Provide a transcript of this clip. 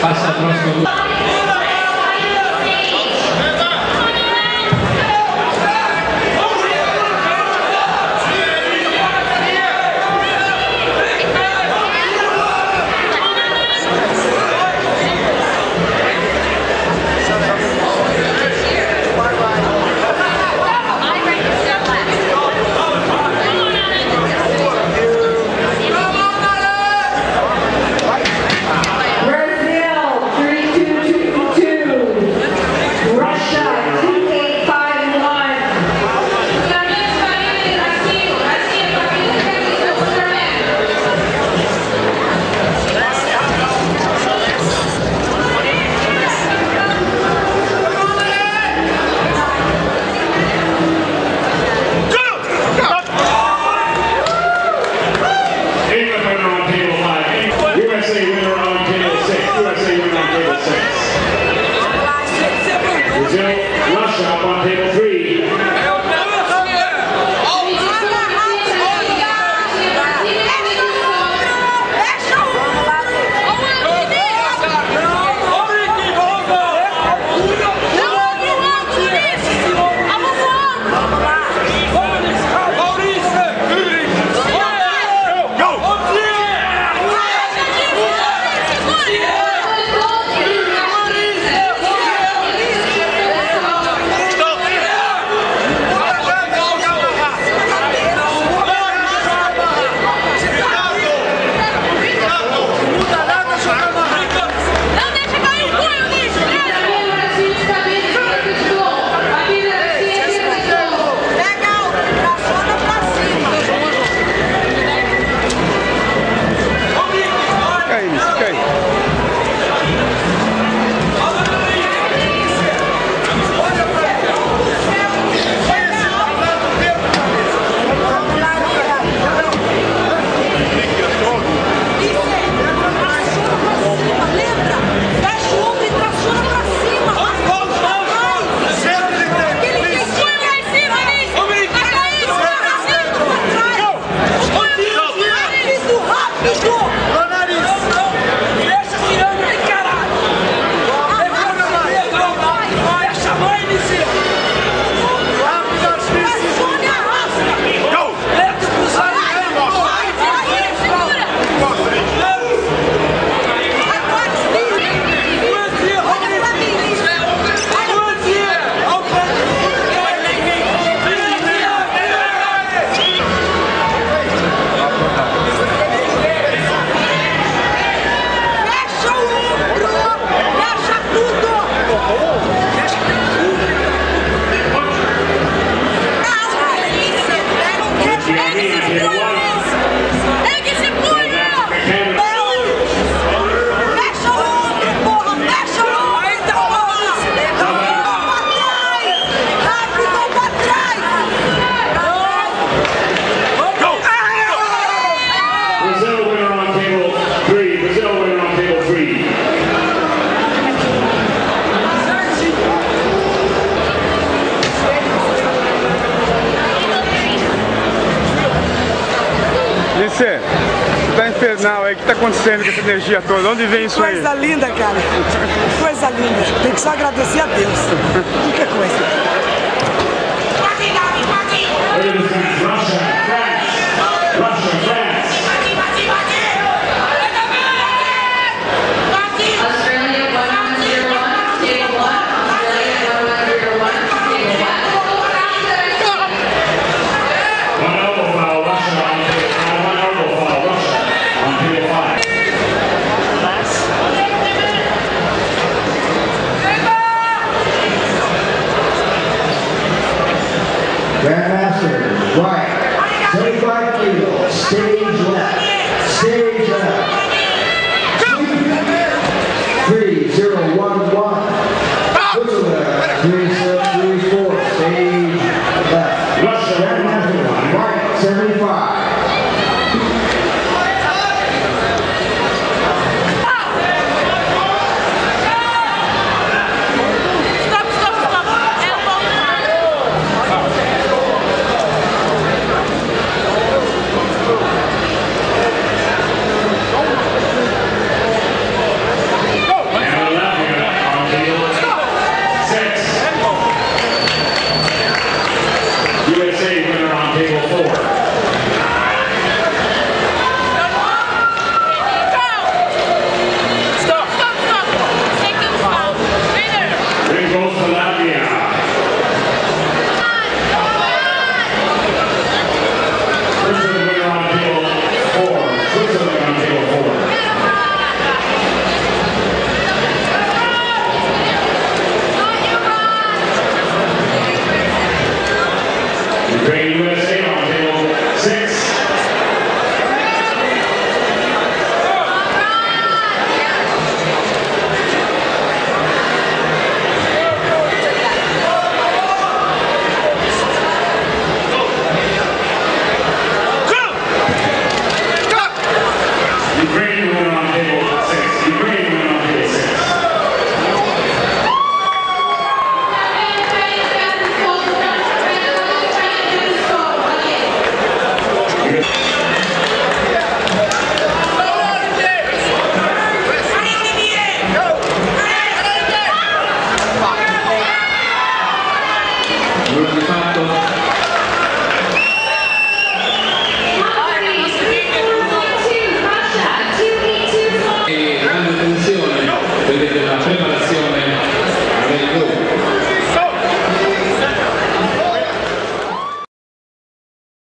Passa al prossimo infernal aí, o que tá acontecendo com essa energia toda? Onde vem isso aí? Coisa linda, cara. Coisa linda. Tem que só agradecer a Deus. Que coisa. người Pháp tôi